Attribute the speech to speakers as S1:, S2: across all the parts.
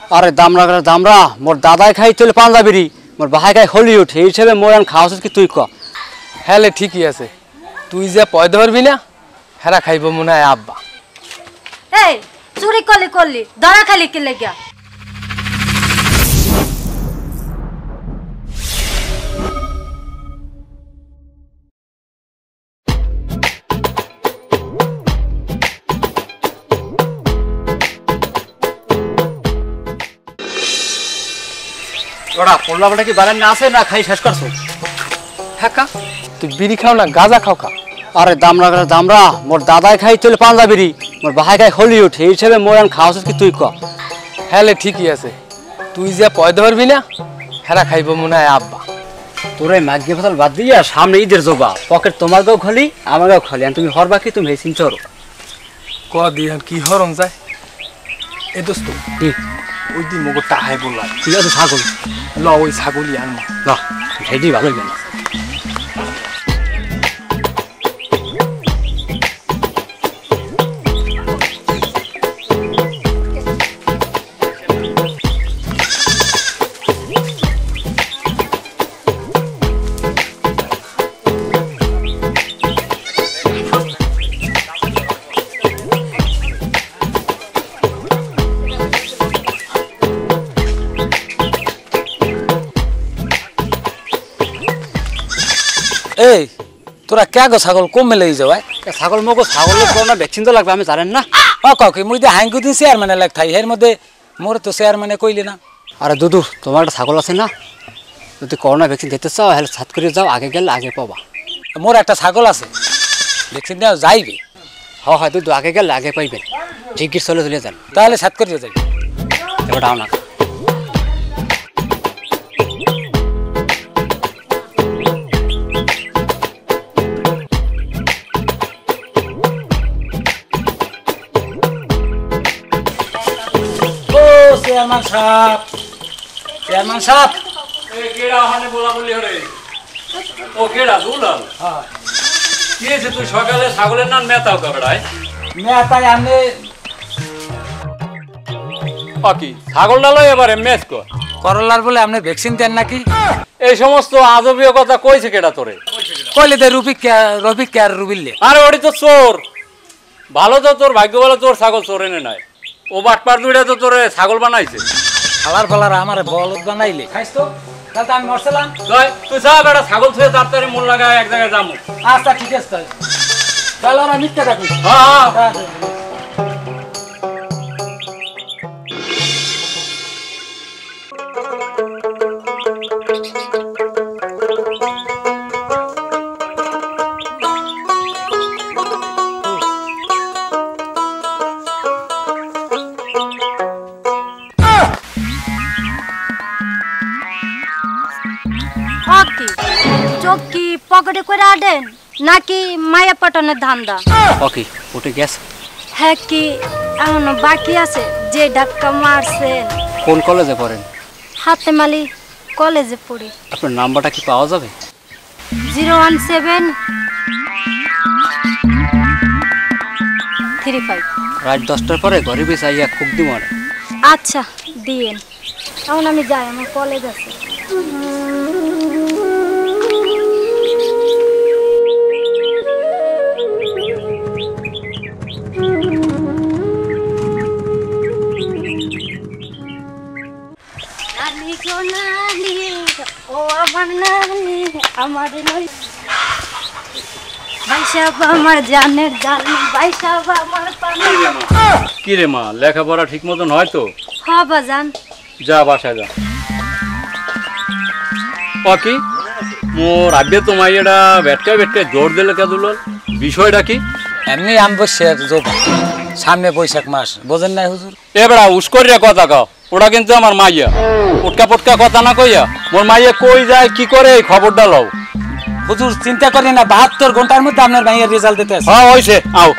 S1: আরে দামরা করে দামরা মোর দাদাই খাই চলে পাঞ্জাবিরি মোর ভাই খাই হলিউড এই হিসেবে মোর আন খাওয়া কি তুই ক?
S2: হ্যাঁ লে, ঠিকই আছে। তুই যে পয় পারবি না হেরা খাইব মনে হয় আব্বা।
S3: এই চুরি করলি করলি ধরা খালি কি লেগিয়া
S1: ওরা পোল্লা বলে কি বারান্না আছে না খাই শেষ করছ?
S2: হ্যাঁ তুই বিড়ি খাও না গাঁজা খাও খা
S1: আরে দামরা করে দামরা মোর দাদাই খাই চলে পাঞ্জাবিরি মোর ভাই খাই হলিউড এই হিসেবে মোর আন খাওয়া কি তুই ক?
S2: হ্যাঁ ঠিকই আছে। তুই যে পয়দা পারবি না হেরা খাইব মনে হয় আব্বা।
S1: তোর এই মাঘে ফসল বাদ দিয়া সামনে ঈদের জোবা পকেট তোমার গাও খালি আমার গাও খালি আর তুমি হরবা কি তুমি হেসিন চরো
S2: ক দিয়ে কি হরম যায়? এ দোস্ত ওই দিন মগো টাহাই বললাম
S1: ঠিক আছে ছাগল
S2: ল ওই ছাগলই আনবো
S1: না ভেজি ভালো কেন
S4: তোরা কে গো ছাগল? কমে লেগে যাও আয়?
S1: ছাগল মগো ছাগলের করোনা ভ্যাকসিন তো লাগবে আমি জানেন না।
S4: ও কাকি মুই দিয়ে হাইঙ্কু দিন চেয়ারম্যানে লাগ থাই এর মধ্যে মোর তো চেয়ারম্যানে কইলি না।
S1: আরে দুদু তোমার একটা ছাগল আছে না? যদি করোনা ভ্যাকসিন দিতে চাও তাহলে সাত করে যাও আগে গেলে আগে পাবা।
S4: মোর একটা ছাগল আছে। ভ্যাকসিন দেওয়া যাইবে?
S1: হ হয় দুদু আগে গেলে আগে পাইবেন ঠিকই চলে চলে যান
S4: তাহলে সাত করে যাইবে।
S1: এবার ডাও না।
S4: চেয়ারম্যান সাহেব। চেয়ারম্যান সাহেব।
S5: কেডা ওখানে বলা বলি হরে? ও কেডা? দুলাল। কি হয়েছে? তুই সকালে ছাগলের নাম মেতাও কাপড়ায়
S4: মেয়া তাই আমি
S5: পাকি লয় এবারে কর।
S4: করলার বলে আপনি ভ্যাকসিন দেন নাকি?
S5: এই সমস্ত আজবীয় কথা কইছে কেডা তোরে?
S4: কইলে দে রুবি কে রবি কে আর রুবিলে
S5: আরে ওটি তো চোর। ভালো তো তোর ভাগ্য বলে তোর ছাগল চোর এনে নাই। ও বাটপার দুইটা তো তোরে ছাগল বানাইছে।
S4: খালার ফালার আমার বলদ বানাইলে। খাইস তো? তাহলে তো আমি মরছিলাম।
S5: তুই যা বেটা ছাগল ছুঁয়ে তাড়াতাড়ি মূল লাগায় এক জায়গায় যাব
S4: আচ্ছা ঠিক আছে তাহলে। তাহলে আমরা মিথ্যা থাকি
S5: হ্যাঁ হ্যাঁ।
S3: কি করে আডেন নাকি মায়া পটানোর ধান্দা?
S1: ওকে উঠে গেছে।
S3: হ্যাঁ কি এখনও বাকি আছে? যে ধাক্কা মারছেন
S1: কোন কলেজে পড়েন?
S3: হাতে মালি কলেজে পড়ি।
S1: আপনার নাম্বারটা কি পাওয়া যাবে?
S3: Zero one seven three five.
S1: রাত দশটার পরে ঘরে বেশ আইয়া খুব দি
S3: আচ্ছা দিয়েন। এখন আমি যাই আমার কলেজ আছে। আমার নানি, আমার নই। ভাই সাহেব আমার জানের জান ভাই সাহেব আমার পানি।
S5: কি রে মা? লেখাপড়া ঠিক মতন হয় তো?
S3: হ্যাঁ বাজান।
S5: যা বাসায় যা। পাকি মোর আব্বে তোমায় এটা বেটকা বেটকা জোর দিলে কে দুলাল বিষয়টা কি?
S4: এমনি আম বসে সামনে বৈশাখ মাস বোঝেন না হুজুর?
S5: এবারা উস্করিয়া কথা কও। ওটা কিন্তু আমার মাইয়া। উটকা পটকা কথা না কইয়া মোর মাইয়া কই যায় কি করে এই খবরটা লও।
S4: হুজুর চিন্তা করেন না বাহাত্তর ঘণ্টার মধ্যে আপনার ভাইয়ের রেজাল্ট দিতে
S5: হ্যাঁ হইছে। আও।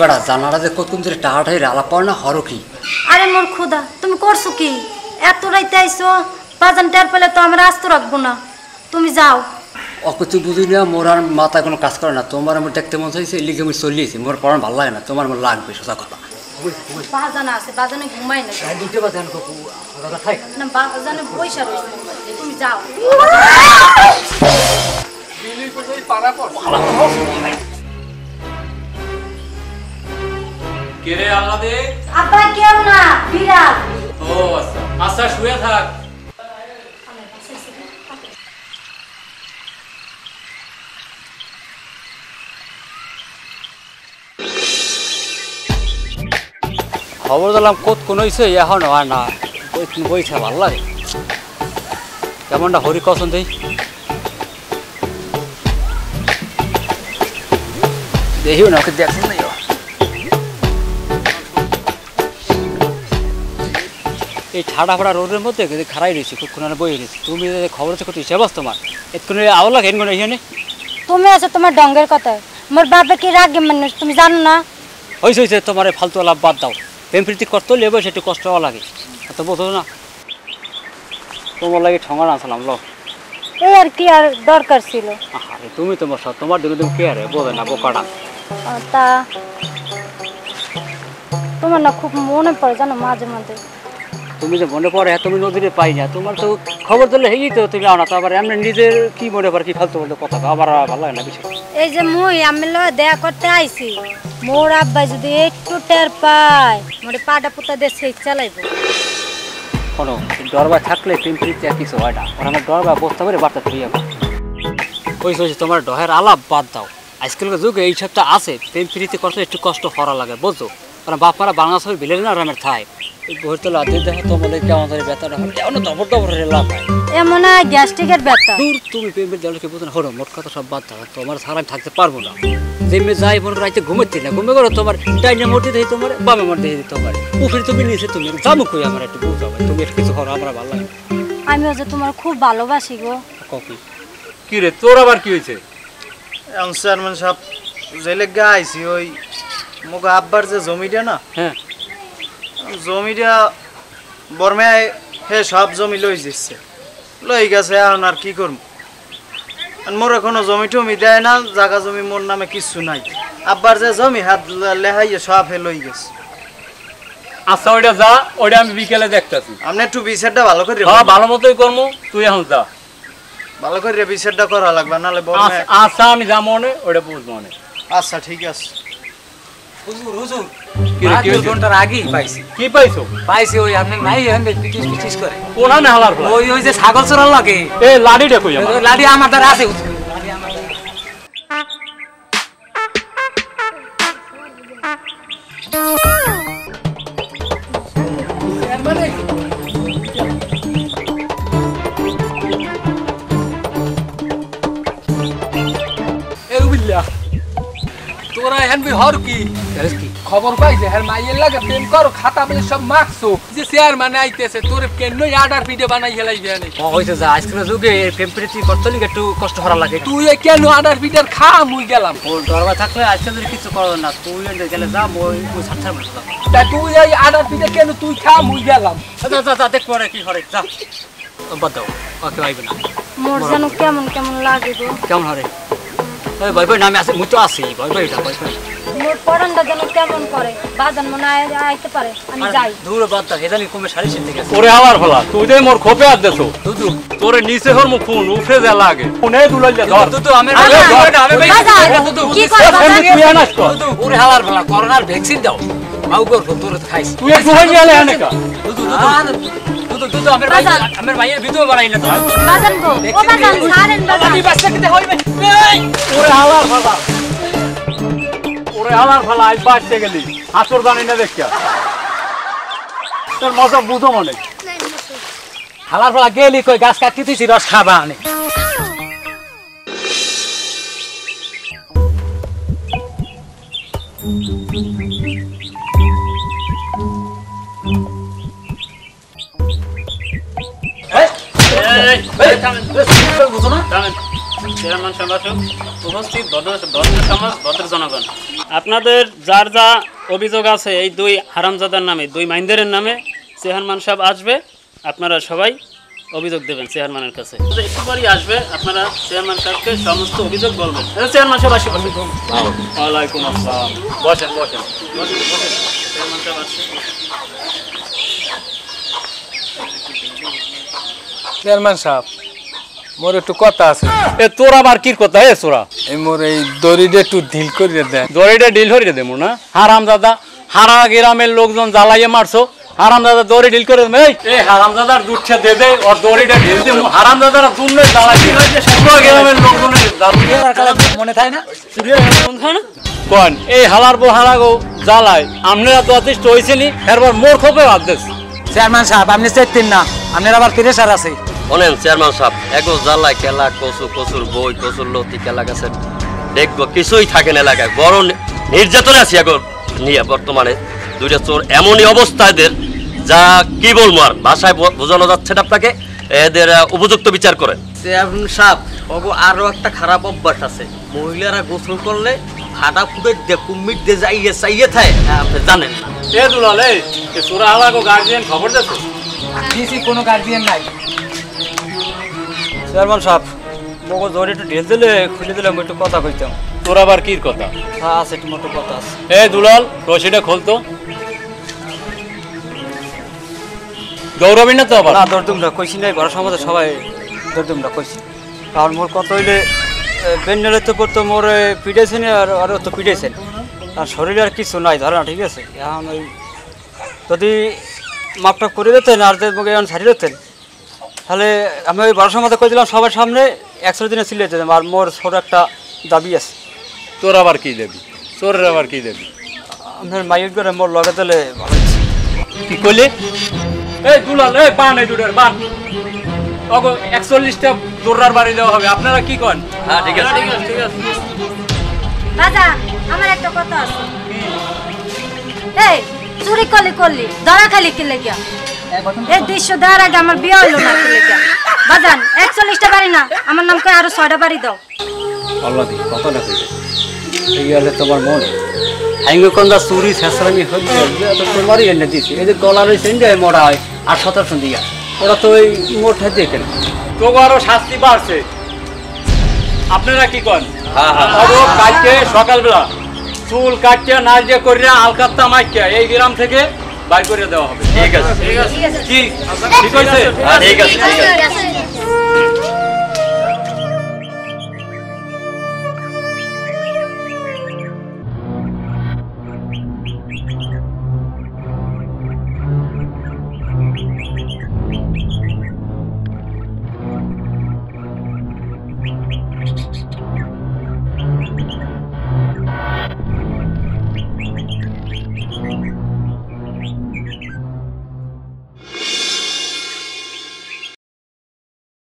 S1: এবার জানারা যে কতক্ষণ ধরে টাহাটাই আলাপ পাও না হরো কি?
S3: আরে মোর খোদা তুমি করছ কি? এত রাইতে আইছো বাজান টের পেলে তো আমরা আস্ত রাখব না। তুমি যাও।
S1: তুই বুঝি না মোর আর মাথা কোনো কাজ করে না। তোমার আমার দেখতে মন চাইছে এই লিগে আমি চলিয়েছি মোর পড়ানো ভালো লাগে না তোমার আমার লাগবে সোজা কথা।
S3: বাজানা আছে বাজানে ঘুমাই না
S1: দুটো বাজে থাক।
S3: না বাজানে পয়সা রয়েছে তুমি যাও।
S5: কে রে আল্লাহ দে?
S3: আব্বা কেউ না বিড়াল।
S5: ও আচ্ছা আচ্ছা শুয়ে থাক।
S1: খবর দিলাম কত কোন হয়েছে এখন হয় না। বইছে ভালো লাগে কেমনটা হরি কসন দেই। দেখিও না ওকে দেখছেন না এই ঠাডা ফাড়া রোডের মধ্যে খারাই রয়েছে খুব বই রয়েছে? তুমি খবর আছে কত হিসাব তোমার? এতক্ষণ আওলা হেন কোনো এখানে?
S3: তুমি আছো তোমার ডঙ্গের কথায়। মোর বাবা কি রাগে মানুষ তুমি জানো না?
S1: হয়েছে হয়েছে তোমার ফালতু লাভ বাদ দাও। প্রেম প্রীতি করতে লেবে সেটু কষ্ট লাগে। এত বোঝো না। তোমার লাগে ঠঙ্গা আনছিলাম লো
S3: এই আর কি আর দরকার ছিল?
S1: আরে তুমি তোমার সাথে তোমার দিকে তুমি কে আরে? বোঝে না বোকাটা
S3: তা তোমার না খুব মনে পড়ে জানো মাঝে মাঝে।
S1: তুমি যে মনে পড়ে তুমি নদীতে পাই না তোমার তো খবর দিলে হেই তো তুমি আও না তো আবার এমনি নিজের কি মনে পড়ে কি ফালতু বলতে কথা আবার ভালো লাগে না বিষয়
S3: এই যে মুই আমি লগে দেখা করতে আইছি মোর আব্বা যদি একটু টের পায় মোরে পাটা পুতা দিয়ে সেই চালাইবো।
S1: কোনো ডরবা থাকলে আর কিছু হয় না আর আমার ডরবা বসতে পারে বার্তা তুই আমার ওই হয়েছে তোমার ডহের আলাপ বাদ দাও। আজকালকার যুগে এই সবটা আছে প্রেম প্রীতি করতে একটু কষ্ট করা লাগে বুঝছ? কারণ বাপ মারা বাংলা ছবি ভিলে না রামের থায় এই বহির আদি দেখো তোমাদের কেমন ধরে বেতাটা হয়? কেমন দবর দবর লাভ হয়
S3: এমন গ্যাস্ট্রিকের ব্যথা।
S1: দূর তুমি প্রেমের দেওয়ালকে বোঝো না। হলো মোট কথা সব বাদ দাও। তোমার আমি থাকতে পারব না। যেমনি যাই মনে রাইতে ঘুমাচ্ছি না। ঘুমে করো তোমার ডাইনে দেখি তোমার বামে মধ্যে দেখি তোমার। উপরে তুমি নিচে তুমি জামু কই আমার একটু বুঝো ভাই তুমি একটু কিছু করো আমার ভালো লাগে
S3: আমিও যে তোমার খুব ভালোবাসি গো।
S1: কপি
S5: কি? রে তোর আবার কি হয়েছে?
S6: চেয়ারম্যান সাহেব জেলে গা আইছি ওই মোক আব্বার যে জমিটা না
S1: হ্যাঁ।
S6: জমিটা বর্মায় হে সব জমি লই দিচ্ছে লই গেছে এখন আর কি করব? মোর এখনও জমি টমি দেয় না জাগা জমি মোর নামে কিছু নাই। আব্বার যে জমি হাত লেহাইয়ে সব হে লই গেছে।
S5: আচ্ছা ওইটা যা ওইটা আমি বিকেলে দেখতেছি।
S6: আপনি একটু বিচারটা ভালো করে
S5: হ্যাঁ ভালো মতোই করব তুই এখন যা।
S6: ভালো করে বিচারটা করা লাগবে নাহলে
S5: আচ্ছা- আচ্ছা আমি যা মনে ওইটা বুঝব
S6: আচ্ছা ঠিক আছে।
S4: হুজুর হুজুর
S5: কি রে,
S4: পাঁচ
S5: কি হয়েছে?
S4: ঘণ্টার আগেই পাইছি
S5: কি পাইছো
S4: পাইছি ওই আপনি নাই এখান থেকে পিটিস পিটিস করে
S5: কোনা না হালার ফলা
S4: ওই ওই যে ছাগল চোরার লাগে
S5: এ লাডি দেখো আমার
S4: ওই লাঠি আমার দ্বারা আছে হুজুর।
S2: এ উবিল্লা তোরা এখন বি হর কি
S1: কি?
S2: খবর পাই যে হ্যাঁ মাইয়ের লাগে প্রেম করো খাতা বলে সব মাখছো। যে শেয়ার মানে আইতেছে তোর কেন আডার ভিডিও বানাই হেলাই জানি
S1: ও হয়েছে যা আজকাল যুগে প্রেম প্রীতি করতে লিগে একটু কষ্ট করা লাগে।
S2: তুই কেন আডার ভিডিওর খা মুই গেলাম।
S1: ও ডরবা থাকলে আজকাল যদি কিছু করো না তুই এনে গেলে যা মই মই ছাড় ছাড় বসে
S2: তা তুই এই আডার ভিডিও কেন তুই খা মুই গেলাম।
S1: যা যা যা দেখ পরে কি করে যা। বাদ দাও ওকে আইবে না।
S3: মোর যেন কেমন কেমন লাগে গো।
S1: কেমন হরে ভাই নামে আছে মুই তো আছি ভাই ভাই এটা ভাই ভাই
S3: মোর পড়ানটা যেন কেমন করে বাজান মনে আইতে পারে আমি যাই।
S1: দূর বাদ দাও হেদানি কমে সারি সিদ্ধি গেছে।
S5: ওরে হালার ফলা তুই যে মোর খোপে আর দেছো দুদু তোরে নিচে হর মুখ ফোন উঠে যা লাগে। ফোনে দুলাই যা ধর।
S4: দুদু আমি আমি ভাই
S3: বাজান, কি করে বাজান?
S5: তুই আনাস কর।
S4: দুদু ওরে হালার বলা করোনার ভ্যাকসিন দাও। মাউ কর তোর খাইছি
S5: তুই একটু হয়ে গেলে এনে কা?
S1: দুদু আমার ভাই আমার ভাইয়ের না তো।
S3: বাজান গো ও বাজান সারেন বাজান।
S5: ওরে হালার ফলা ওরে হালার ফলা আজ বাঁচতে গেলি। হাতুর জানি না দেখিয়া। তোর মজা বুঝো মনে।
S4: হালার বলা গেলি কই? গাছ কাটি দিছি রস খাবা আনে।
S5: বুঝো না
S7: আপনাদের যার যা অভিযোগ আছে এই দুই হারামজাদার নামে দুই মাইন্দারের নামে চেয়ারম্যান সাহেব আসবে আপনারা সবাই অভিযোগ দেবেন চেয়ারম্যানের কাছে তো আসবে আপনারা চেয়ারম্যান সাহেবকে সমস্ত অভিযোগ বলবেন চেয়ারম্যান সাহেব আসি বসে ওয়ালাইকুম আসসালাম বসেন বসেন বসেন বসেন চেয়ারম্যান সাহেব আসছে
S2: চেয়ারম্যান সাহেব মোর একটু কথা আছে।
S5: এ তোর আবার কি কথা এ সোরা?
S2: এই মোর এই দড়িটা একটু ঢিল করিয়ে দেন।
S5: দড়িটা ডিল হরিয়ে দেবো না? হারাম দাদা হারা গ্রামের লোকজন জ্বালাইয়ে মারছো। হারাম দাদা দড়ি ঢিল করে দেবে এই এই হারাম দাদার দুধটা দে দে ওর দড়িটা ঢিল দেবো হারাম দাদার দুধ জ্বালাই পুরো গ্রামের লোকজনের
S4: মনে থাকে না?
S5: কোন? এই হালার বো হালাগো জ্বালাই আপনারা তো অতিষ্ঠ হয়েছেনি এরপর মোর খোপে ভাব দেশ
S4: চেয়ারম্যান সাহেব আপনি চেতেন না। আপনার আবার প্রেশার আছে।
S8: শোনেন চেয়ারম্যান সাহেব এগো জ্বালায় কেলা কচু কচুর বই কচুর লতি কেলা গাছের দেখব কিছুই থাকে না এলাকায়। বড় নির্যাতনে আছি এখন নিয়ে বর্তমানে দুইটা চোর এমনই অবস্থা এদের যা কি বলব আর ভাষায় বোঝানো যাচ্ছে না আপনাকে এদের উপযুক্ত বিচার করেন
S9: চেয়ারম্যান সাহেব ওগো আরও একটা খারাপ অভ্যাস আছে। মহিলারা গোসল করলে ফাটা ফুটে দিয়ে কুম্মির দিয়ে যাইয়ে চাইয়ে থাকে। হ্যাঁ, আপনি জানেন না।
S5: এ দুলাল এই এ সোরা হালাগো গার্জিয়ান খবর দেছো
S4: দিছি কোনো গার্জিয়ান নাই।
S1: চেয়ারম্যান সাহেব মগো জোরে একটু ঢেল দিলে খুলে দিলে একটু কথা কইতাম।
S5: তোর আবার কি কথা?
S1: হ্যাঁ আছে একটু মতো কথা আছে।
S5: এ দুলাল রশিটা খোলতো দৌড়াবি না তো আবার?
S1: না দরদুমরা কইছি নাই বড় সমাজে সবাই দরদুমরা কইছি। কারণ মোর কত হইলে বেন্ডারে তো পড়তো মোর পিটাইছেন আর আরও তো পিটাইছেন। আর শরীরে আর কিছু নাই ধরে না ঠিক আছে? এখন ওই যদি মাপটা করে দিতেন আর যদি এখন ছাড়িয়ে দিতেন তাহলে আমি ওই বড় সমাজে কই দিলাম সবার সামনে একশো দিনে সিলে দিতাম আর মোর ছোট একটা দাবি আছে।
S5: তোর আবার কি দেবি? তোর আবার কি দেবি?
S1: আপনার মাইক করে মোর লগে হইছে।
S5: কি করলি এই দুলাল এই বান এই দুটার বান। ওগো একচল্লিশটা দৌড়ার বাড়ি দেওয়া হবে। আপনারা কি কন?
S8: হ্যাঁ ঠিক আছে।
S7: ঠিক আছে ঠিক আছে।
S3: রাজা আমার একটা কথা আছে। এই চুরি করলি করলি ধরা খালি কি লেগিয়া এই দৃশ্য দেওয়ার আগে আমার বিয়ে হইল না বাজান একচল্লিশটা বাড়ি না আমার নাম করে আরও ছয়টা বাড়ি দাও।
S1: আল্লাহ কত না এই গেলে তোমার মন। হাইঙ্গকন্দা চুরি শেষরামি হচ্ছে তোমারই এনে দিছি। এই যে গলার ওই সেন্ডে মোড়া হয় আর সতেরোশো দিয়া ওরা তো ওই মোটা দিয়ে কেন
S5: আরও শাস্তি বাড়ছে। আপনারা কি কন?
S8: হ্যাঁ হ্যাঁ।
S5: কালকে সকালবেলা চুল কাটতে নাচ দিয়ে করিয়া আলকাত্তা মাইকে এই গ্রাম থেকে বাইর করে দেওয়া হবে।
S8: ঠিক আছে।
S5: কি? ঠিক আছে।
S8: হ্যাঁ ঠিক আছে। ঠিক আছে।